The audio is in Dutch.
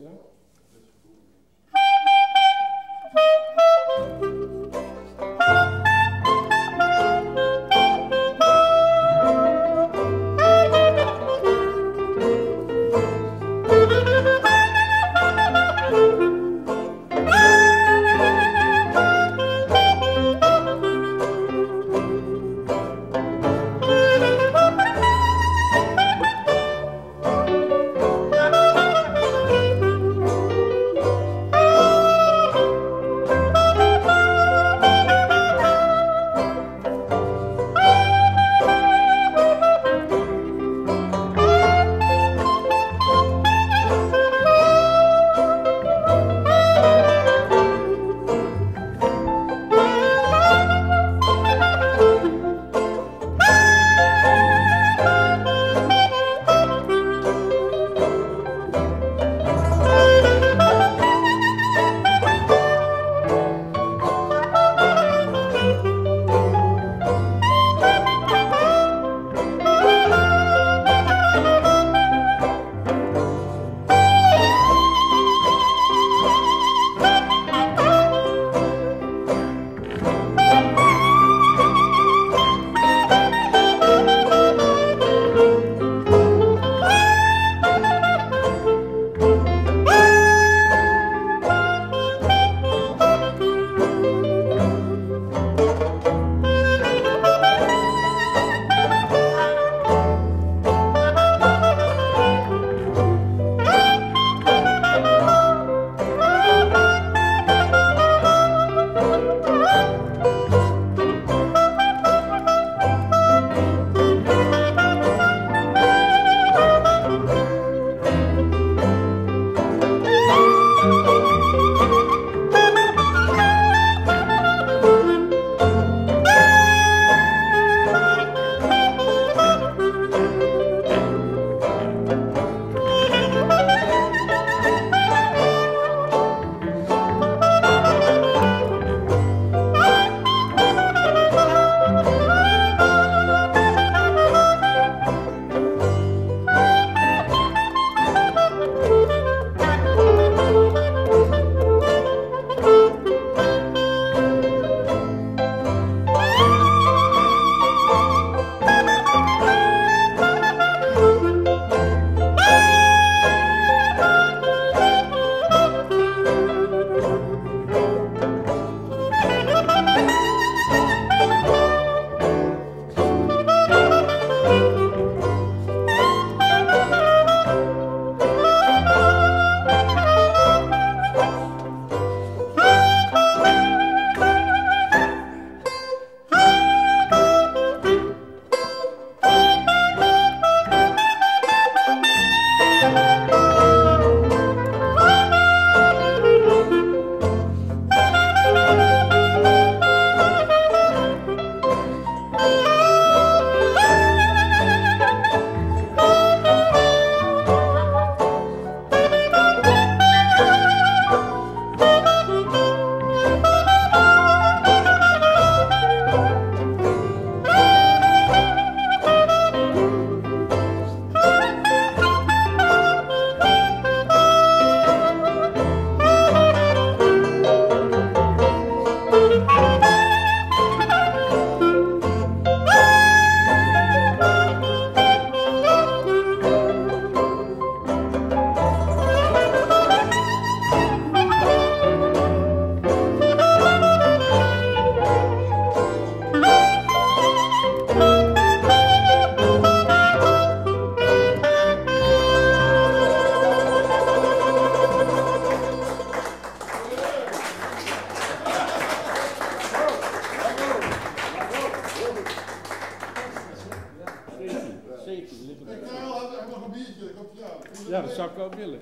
Ja? Ja, dat zou ik wel willen.